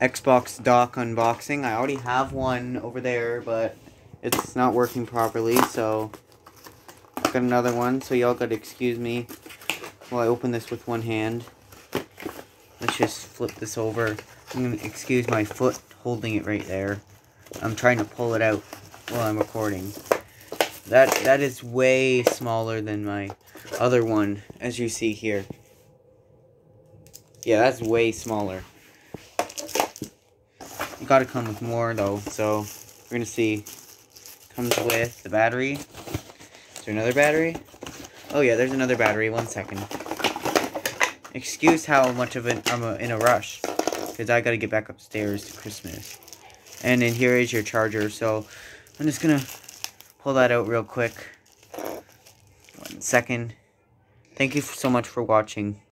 Xbox dock unboxing. I already have one over there, but it's not working properly, so I got another one, so y'all gotta excuse me while I open this with one hand. Let's just flip this over. I'm gonna excuse my foot holding it right there. I'm trying to pull it out while I'm recording. That that is way smaller than my other one, as you see here. Yeah, that's way smaller. Gotta come with more though, so we're gonna see. Comes with the battery. Is there another battery? Oh yeah, there's another battery. One second. Excuse how much of it I'm a, in a rush, because I gotta get back upstairs to Christmas. And then here is your charger, so I'm just gonna pull that out real quick. One second. Thank you so much for watching.